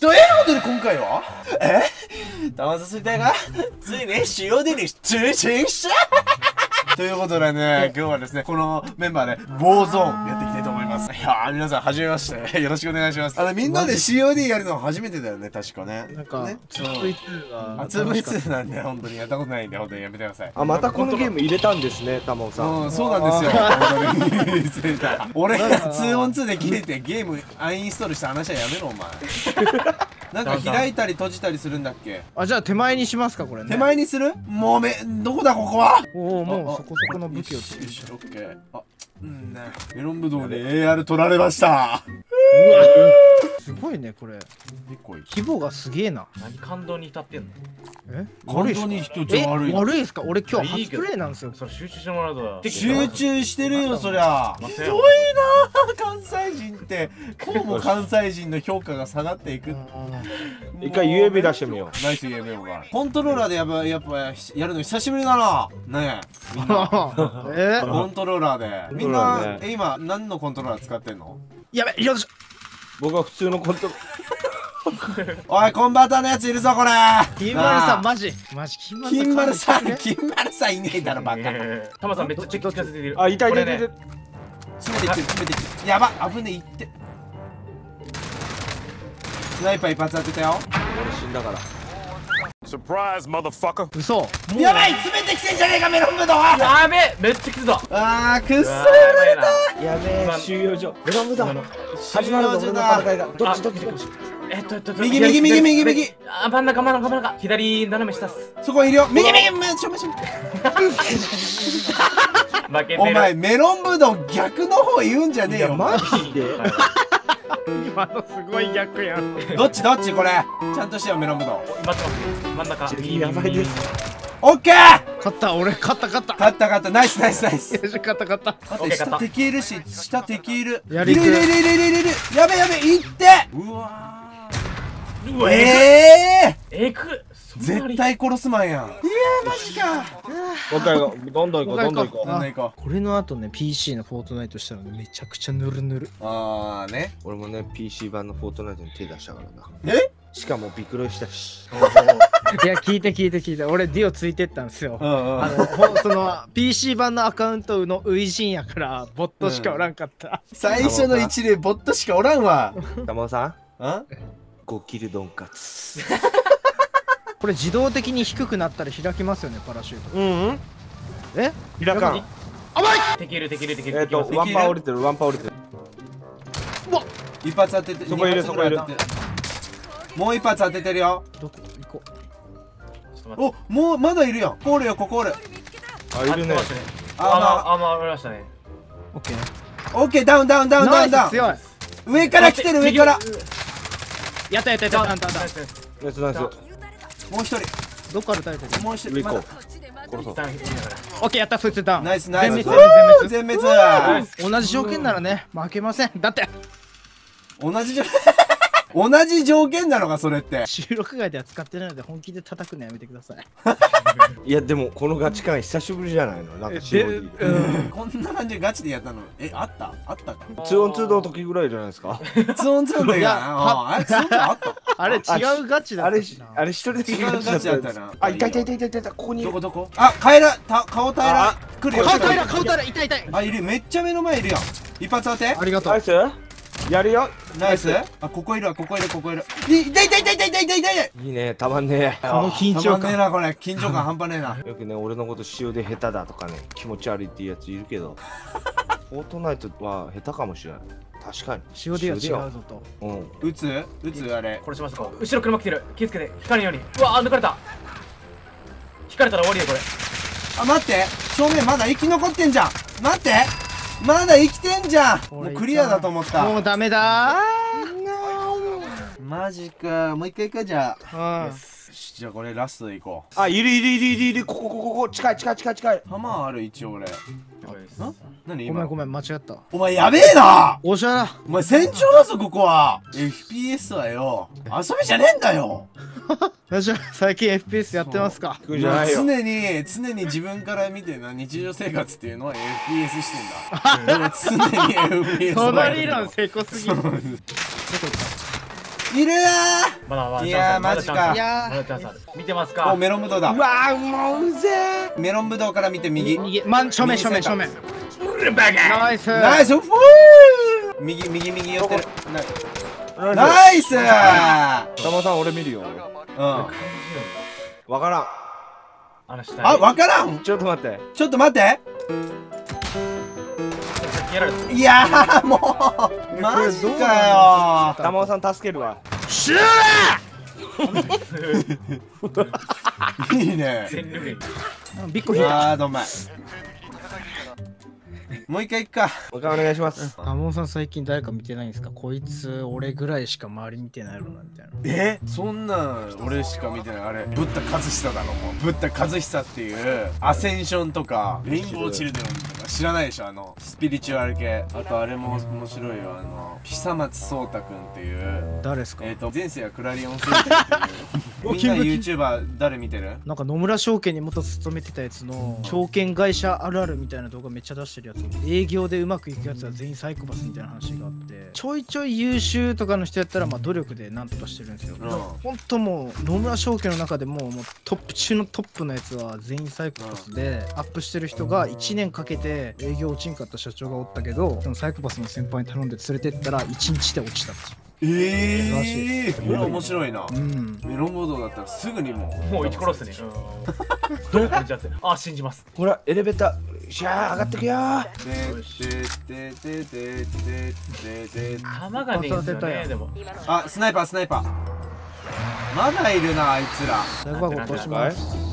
ということで今回は？え？玉田水隊が？ついに COD に通信したということでね、今日はですね、このメンバーで、ボーゾーンやっていきたいます。いやー、皆さん、はじめまして。よろしくお願いします。あの、みんなで COD やるのは初めてだよね、確かね。なんかね、2V2 があ、2V2 なんで、本当にやったことないんで、本当にやめてください。あまたこのゲーム入れたんですねタモさんうん、そうなんですよ。俺が 2on2 で切れてゲームアンインストールした話はやめろ、お前。なんか開いたり閉じたりするんだっけ？あじゃあ手前にしますかこれね。手前にする？もうめ、どこだ、ここは？おおもあうそこそこの武器をよしよしオッケー。あうんね。メロンブドウで AR 取られましたすごいねこれ。規模がすげえな。何感動に至ってんの？え？本当に人じえゃ悪い。悪いですか？俺今日初プレイなんですよ。それ集中してもらうと。集中してるよそりゃ。まあひどいな関西人って。こうも関西人の評価が下がっていく一回 UAB 出してみよナイス UAB もがコントローラーでやっぱやっぱやるの久しぶりだな。ねえ。みんなえ？コントローラーで。みんな今何のコントローラー使ってんの？やべよし。う僕は普通のコントロおいコンバーターのやついるぞこれ。金丸さんマジ。マジ金丸さん金金丸さんいねえだろバカ。タマさんめっちゃチェック聞かせてる。あ痛い痛い痛い痛い。詰めていってる詰めていってる。やば危ねえいって。スナイパー一発当てたよ。俺死んだから Surprise, motherfucker. 嘘。やばい詰めてきてんじゃねえかメロンブドウ。やべえめっちゃきつだあーくっそやばいな。やべ今え収容所メロンブだ。今の始まるぞ俺の戦いが。どっちどっちどっち？えっとえっとえっと右右右右右。あ真ん中真ん中真ん中。左斜め下っす。そこいるよ。右右めちょ 負けてる。お前メロンブドウ逆の方言うんじゃねえよ。マジで 今のすごい逆やん。どっちどっちこれ？ちゃんとしてよメロンブドウ。待ってます真ん中。右やばいですオッケー！勝った俺勝った勝った。勝った勝った。ナイスナイスナイス。勝った勝った。待って下敵いるし下敵いるやりくいるいるいるいるいるいるやべやべいってうわうわーええええく絶対殺すマンやん。いやマジか。今回がどんどん行こうどんどん行こどんどん行ここれの後ね PC のフォートナイトしたらねめちゃくちゃぬるぬる。うあーね。う俺もね PC 版のフォートナイトに手出したからな。え？しかもビクロイしたし。いや聞いて聞いて聞いて。俺ディオついてったんですよ。うんうん。あのほその PC 版のアカウントの初陣やからボットしかおらんかった、最初の一例ボットしかおらんわ。タモさん？あ5キルドンカツ これ自動的に低くなったら開きますよねパラシュート。うんうん。え？開かん。敵い！る敵いる敵いる。えっと敵いワンパー降りてるワンパー降りてる。一発当ててそこいる二発ぐら当てて。もう一発当ててるよ。どこ？行こますちょっと待って。おもうまだいるやん。こおるよここおるあいるね。あまあまあまあ。ありましたね。うオッケー。オッケーダウンダウンダウンダウンダウン。強い。上から来てる上から。やったやったやった。やったやったナイスナイス。ナイスナイスもう一人。どっから撃たれてる。もう一人。上行こう。ま殺そう。オッケーやったそいつダウン。ナイスナイス。全滅全滅全滅。全滅。同じ条件ならね負けません。だって。同じ条 同じ条件なのかそれって。収録外では使ってないので本気で叩くのやめてください。いやでもこのガチ感久しぶりじゃないの？なんか COD うん。こんな感じでガチでやったの？えあった？あったか2オン2の時ぐらいじゃないですか？ツオンツオンの時あった？あれ違うガチだあれったしな。あれ一人だけ違うガチだったなあいたいたいたいたい。たいたここにいる。どこどこ？あカエラた顔平。らあ来るよ。顔平ら顔平ら痛い痛い。あいる。めっちゃ目の前いるやん。一発当て。ありがとう。ナイス。やるよ。ナイス。あここいるわ。ここいるここいる。い痛い痛い痛い痛い痛い。痛い痛いいいねたまんねこの緊張たまんねえ感なこれ。緊張感半端ねえな。えよくね俺のこと塩で下手だとかね気持ち悪いっていうやついるけどフォートナイトは下手かもしれない。確かに。塩では違うぞと。うん。撃つ？撃つ？あれ。殺しますか後ろ車来てる。気をつけて。引かれんように。うわあ抜かれた。引かれたら終わりよこれ。あ待って。正面まだ生き残ってんじゃん。待って。まだ生きてんじゃん。もうクリアだと思った。もうダメだマジか。もう一回行くかじゃあ。ーうんじゃあこれラストで行こあいるいるいるいるいる。ここここここ。近い近い近い近い。う弾ある一応俺。何今？ごめんごめん間違った。お前やべえな！おしゃらお前船長だぞここは。FPS はよ。遊びじゃねえんだよ。最近 FPS やってますか？常に常に自分から見てな日常生活っていうのは FPS してんだ。常に FPS その理論成功すぎるいるまだまだいやマジか。まだチャンスある。まだチャンスある。見てますか？おメロンブドウだ。うわーもううぜメロンブドウから見て右。逃げまん正面正面正面。ナイス。ナイス。フォー。右右右寄ってる。ナナイス。玉さん俺見るよ。うん。わからん。あの下あわからん。ちょっと待って。ちょっと待って。いやーもうマジかよ。玉尾さん助けるわ。シュ いいね。ビッコ引いたあーどんまい。もう一回行くか。もう一回お願いします。タモンさん最近誰か見てないんですか？こいつ俺ぐらいしか周り見てないのなみたいな。え？そんなん俺しか見てない。あれブッダ和久だろもう。ブッダ和久っていうアセンションとかレインボーチルドレン。とか知らないでしょ？あのスピリチュアル系。あとあれも面白いよ。あの久松壮太くんっていう。誰ですか？えっ、と前世はクラリオン星人っていう みんな YouTuber 誰見てる？なんか野村証券に元勤めてたやつの証券会社あるあるみたいな動画めっちゃ出してるやつ。営業でうまくいくやつは全員サイコパスみたいな話があって。ちょいちょい優秀とかの人やったらまあ努力でなんとかしてるんですよ、うん。ほんともう野村証券の中でももうトップ中のトップのやつは全員サイコパスでアップしてる人が1年かけて営業落ちんかった社長がおったけどそのサイコパスの先輩に頼んで連れてったら1日で落ちたってえらええ、面白いな、メロンボードだったらすぐにもう。もう撃ち殺すね、う、う？感じだっあ信じます。ほらエレベーターしゃー上がってくよー。で、で、で、で、で、で、で、で。でも。あスナイパースナイパー。まだいるなあいつら。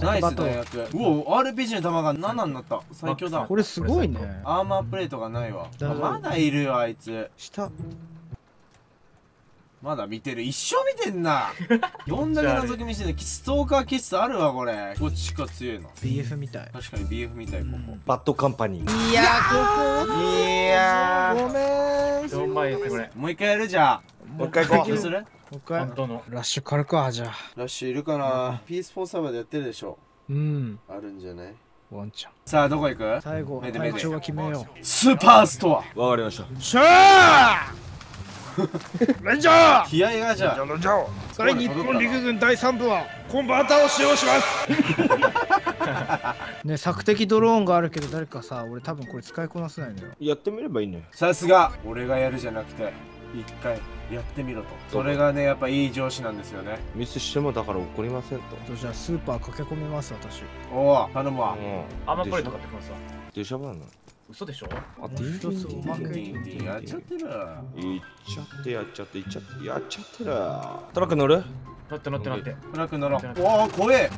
ナイスだやつうお RPG の弾が7になった。最強だ。これすごいね。アーマープレートがないわ。まだいるよあいつ。下。まだ見てる。一生見てんな。どんだけ覗き見してんのストーカー気質あるわこれ。こっちか強いな BF みたい。確かに BF みたいここ。バッドカンパニー。いやここいやー。ごめん。4枚ですねこれ。もう一回やるじゃあ。もう一回行こどうする？もう一回。本当の。ラッシュ軽くはじゃあ。ラッシュいるかな。ピースフォーサーバーでやってるでしょ。うん。あるんじゃない？ワンちゃん。さあどこ行く？最後めでめで隊長が決めよスーパーストア。うわかりました。うしゃーレンジャー気合がじゃあ。それ日本陸軍第3部はコンバーターを使用します。ね索敵ドローンがあるけど誰かさ俺多分これ使いこなせないのよ。やってみればいいのよ。さすが。俺がやるじゃなくて一回やってみろと。それがねやっぱいい上司なんですよね。ミスしてもだから怒りませんと。とじゃあスーパー駆け込みます私。おお頼むわ。うん。アーマープレート買ってきますわでしょ？ばんの嘘でしょ？あ一つおまけティンティンやっちゃってるいっちゃってやっちゃっていっちゃってやっちゃってるトラック乗る？乗って乗って乗って。トラック乗ろう。おお怖え。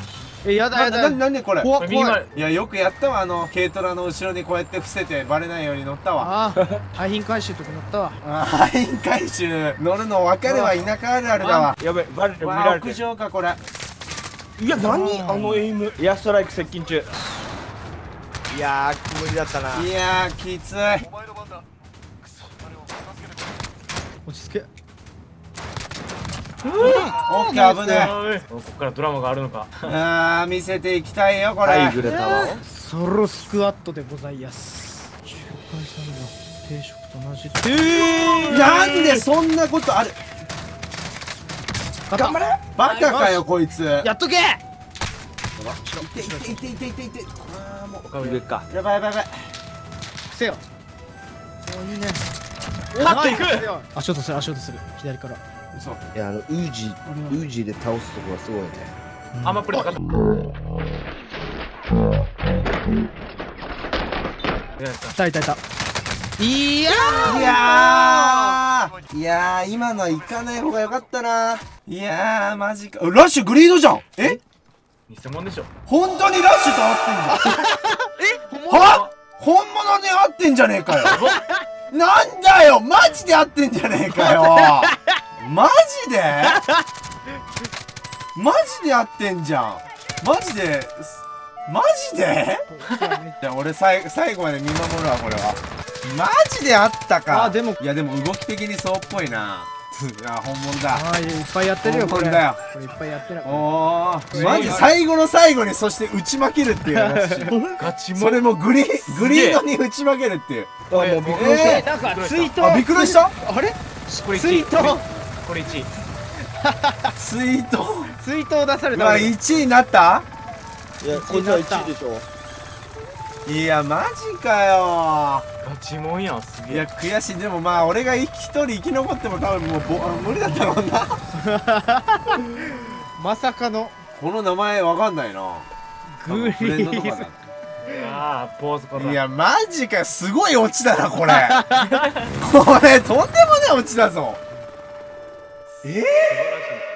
えやだななやだ。なんでこれ？怖っ怖い。いやよくやったわあの軽トラの後ろにこうやって伏せてバレないように乗ったわ。あー廃品回収とか乗ったわ。あー廃品回収乗るの分かるわ田舎あるあるだわ。やべバレて見わられてあ屋上かこれ。いや何？あのエイム。エアストライク接近中いやー無理だったな。いやーきつい。落ち着け。オッケー危ねあーここからドラマがあるのか。え あー見せていきたいよこれ、はいグレタワをソロスクワットでございます。さんの定食と同じ。えなんでそんなことある。頑張れ。バカかよこいつ。やっとけいていていていていて。いてあーも上かう。やばいやばいやばい。伏せよ。おいいね。勝っていく。足音する足音する。左から。嘘。いやあのウージーウージーで倒すとこがすごいね。アーマープレいやいたいたいた。いやいやー！いやー今のは行かない方がよかったな。いやーマジか。ラッシュグリードじゃん。え？偽物でしょ。本当にラッシュと合ってんじゃん。えは？本物で合ってんじゃねえかよ。なんだよ！マジで合ってんじゃねえかよ。マジで？マジで合ってんじゃん。マジで？マジで？じゃあ俺さい最後まで見守るわこれは。マジであったか。あでも。いやでも動き的にそうっぽいなあ本物だ。あーいっぱいやってるよこれ本物だよ。これ。いっぱいやってる。おー。マジ最後の最後にそして打ち負けるっていう話。ガチモそれもグリーグリードに打ち負けるっていう。あもうびっくりしたえなんかツイーー、あびっくりした？あれ？これツイートこれ1追悼。ツイートを出された。俺1位になった？いやこいつは1位でしょいやマジかよ。ガチモンやんすいやげえ悔しい。でもまあ俺が一人生き残っても多分もうぼ無理だったもんな。まさかの。この名前わかんないな。グリーズああポーズこだいやマジかすごいオチだなこれ。これとんでもないオチだぞ。え素晴らしい